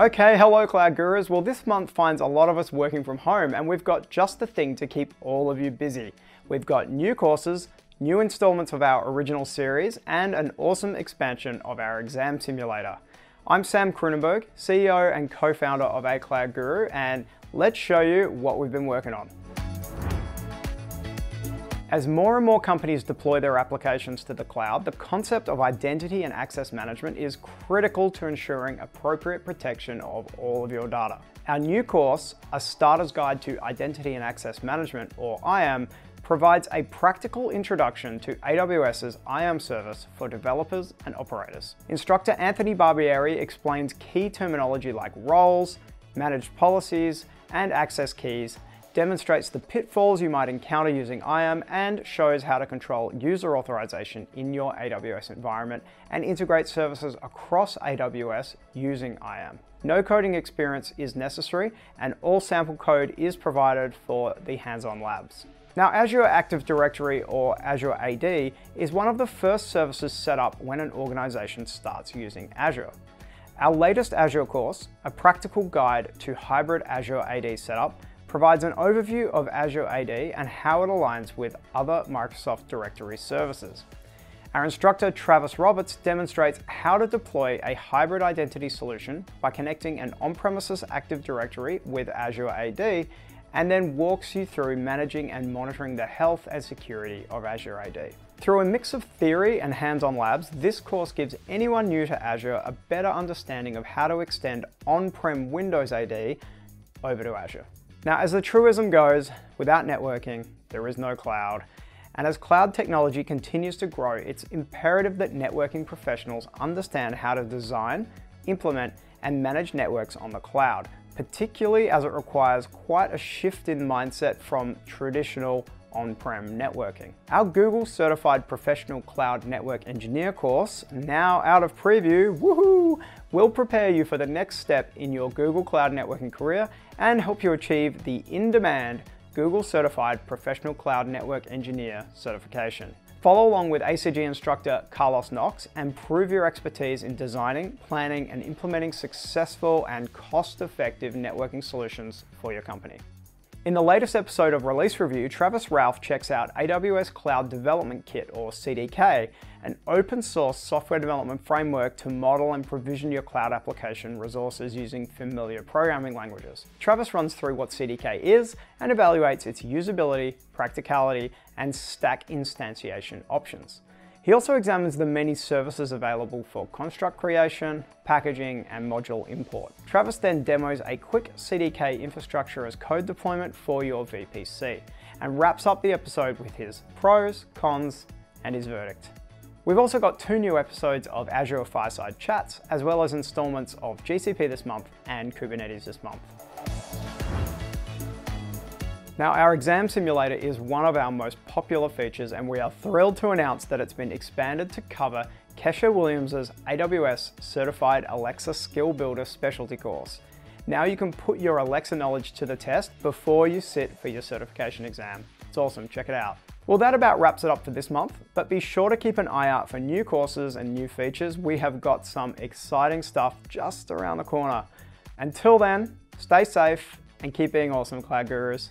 Okay, hello Cloud Gurus. Well, this month finds a lot of us working from home and we've got just the thing to keep all of you busy. We've got new courses, new installments of our original series, and an awesome expansion of our exam simulator. I'm Sam Kroonenburg, CEO and co-founder of A Cloud Guru, and let's show you what we've been working on. As more and more companies deploy their applications to the cloud, the concept of identity and access management is critical to ensuring appropriate protection of all of your data. Our new course, A Starter's Guide to Identity and Access Management, or IAM, provides a practical introduction to AWS's IAM service for developers and operators. Instructor Anthony Barbieri explains key terminology like roles, managed policies, and access keys demonstrates the pitfalls you might encounter using IAM and shows how to control user authorization in your AWS environment and integrate services across AWS using IAM. No coding experience is necessary and all sample code is provided for the hands-on labs. Now Azure Active Directory or Azure AD is one of the first services set up when an organization starts using Azure. Our latest Azure course, a practical guide to hybrid Azure AD setup, provides an overview of Azure AD and how it aligns with other Microsoft directory services. Our instructor Travis Roberts demonstrates how to deploy a hybrid identity solution by connecting an on-premises Active Directory with Azure AD and then walks you through managing and monitoring the health and security of Azure AD. Through a mix of theory and hands-on labs, this course gives anyone new to Azure a better understanding of how to extend on-prem Windows AD over to Azure. Now, as the truism goes, without networking, there is no cloud. And as cloud technology continues to grow, it's imperative that networking professionals understand how to design, implement, and manage networks on the cloud, particularly as it requires quite a shift in mindset from traditional on-prem networking. Our Google Certified Professional Cloud Network Engineer course, now out of preview, woohoo, will prepare you for the next step in your Google Cloud networking career and help you achieve the in-demand Google Certified Professional Cloud Network Engineer certification. Follow along with ACG instructor Carlos Knox and prove your expertise in designing, planning, and implementing successful and cost-effective networking solutions for your company. In the latest episode of Release Review, Travis Ralph checks out AWS Cloud Development Kit, or CDK, an open source software development framework to model and provision your cloud application resources using familiar programming languages. Travis runs through what CDK is and evaluates its usability, practicality, and stack instantiation options. He also examines the many services available for construct creation, packaging, and module import. Travis then demos a quick CDK infrastructure as code deployment for your VPC and wraps up the episode with his pros, cons, and his verdict. We've also got two new episodes of Azure Fireside Chats, as well as installments of GCP this month and Kubernetes this month. Now our exam simulator is one of our most popular features and we are thrilled to announce that it's been expanded to cover Kesha Williams' AWS Certified Alexa Skill Builder Specialty course. Now you can put your Alexa knowledge to the test before you sit for your certification exam. It's awesome, check it out. Well, that about wraps it up for this month, but be sure to keep an eye out for new courses and new features. We have got some exciting stuff just around the corner. Until then, stay safe and keep being awesome, Cloud Gurus.